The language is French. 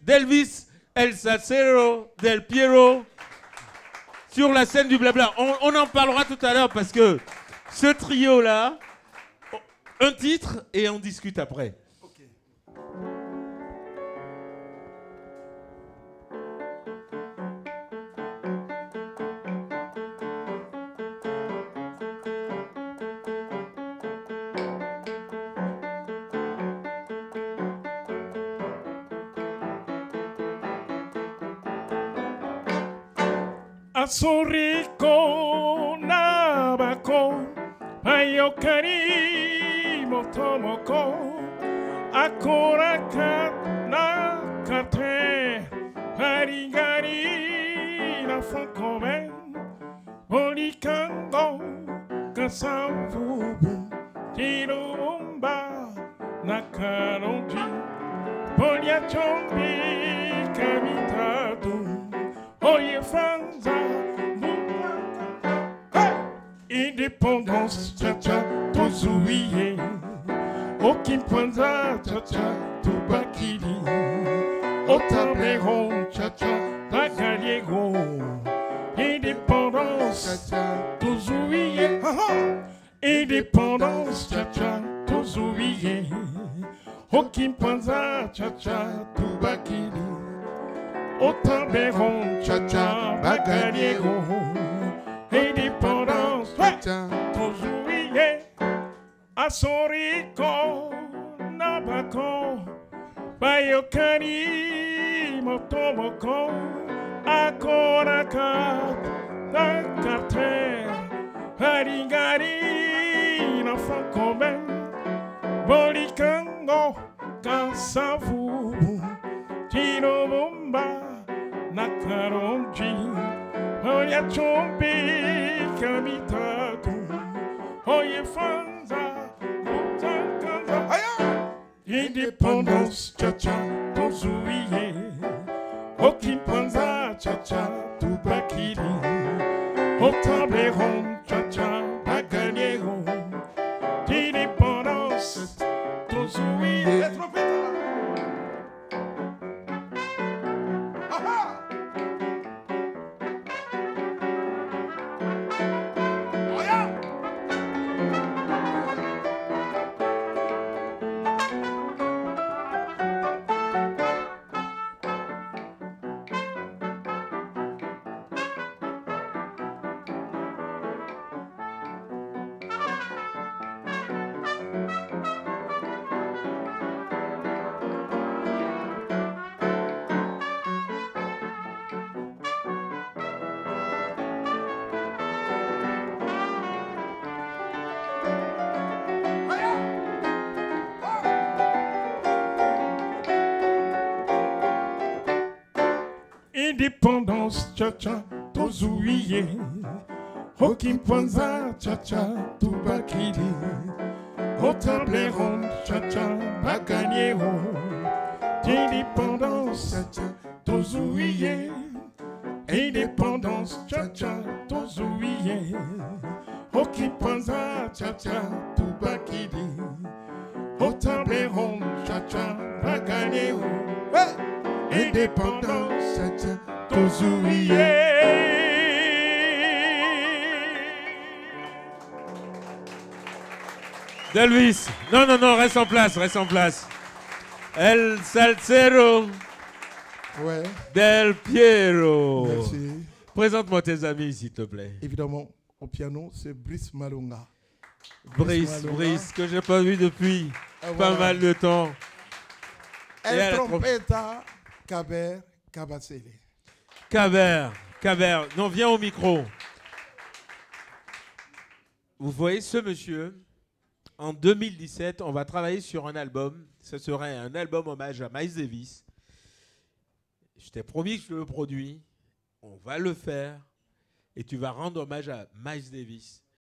d'Elvis, El Salcero, Del Piero, sur la scène du blabla. On, on en parlera tout à l'heure parce que ce trio-là, un titre et on discute après. Azuriko nabako Ayokari motomoko Akoraka nakate Harigari na fankomen Olikango kasavubu Tirumba nakaronji Poliachombi Indépendance, tcha-tcha, tozouiye Okimpanza, tcha-tcha, tubakili Otableron, tcha-tcha, tagaliego Indépendance, tozouiye Indépendance, tcha-tcha, tozouiye Okimpanza, tcha-tcha, tubakili Otableron, tcha-tcha, bagaliego Acha Kozuie Asoriko Nabako Bayokani Motomoko Akoraka na Harigari no Fankome Bolikango Kasavubu Tino Bomba na carondinha. Oya chompe kamita tu Oye fanza Motankanza Haya Independence cha-cha Tozuiye Okimpanza cha-cha Tubakiri Otable ron cha-cha Indépendance, cha-cha, tozouiye Okimpanza, cha-cha, tubakili Otableron, cha-cha, baganyero Indépendance, cha-cha, tozouiye Indépendance, cha-cha, tozouiye Okimpanza, cha-cha, tubakili Otableron, cha-cha, baganyero Indépendance, D'Elvis. Non, non, non, reste en place, reste en place. El Salcero. Ouais. Del Piero. Merci. Présente-moi tes amis, s'il te plaît. Évidemment, au piano, c'est Brice Malonga. Brice, Malonga. Brice, que j'ai pas vu depuis Ah, pas voilà. mal de temps. El trompeta, Kaber, Kabasele. Caber, Caber, non, viens au micro. Vous voyez ce monsieur En 2017, on va travailler sur un album. Ce serait un album hommage à Miles Davis. Je t'ai promis que je le produis. On va le faire. Et tu vas rendre hommage à Miles Davis.